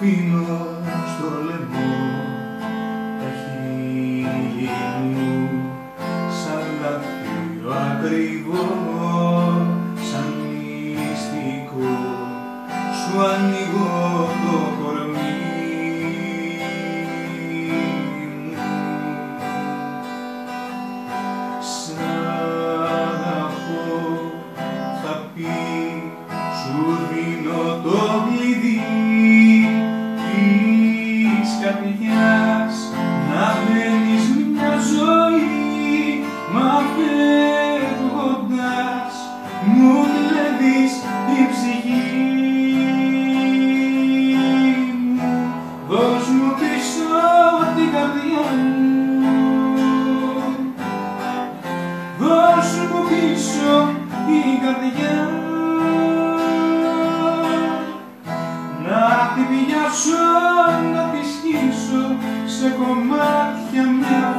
αφήνω στο λαιμό τα χείλη μου. Σαν λαθείο ακριβό, σαν μυστικό σου ανοίγω καρδιάς να μένεις μια ζωή μα φεύγοντας μου κλέβεις την ψυχή μου. Δώσ' μου πίσω την καρδιά μου. Δώσ' μου πίσω την καρδιά Να την πιάσω, να τη σκίσω σε κομμάτια μιας φορά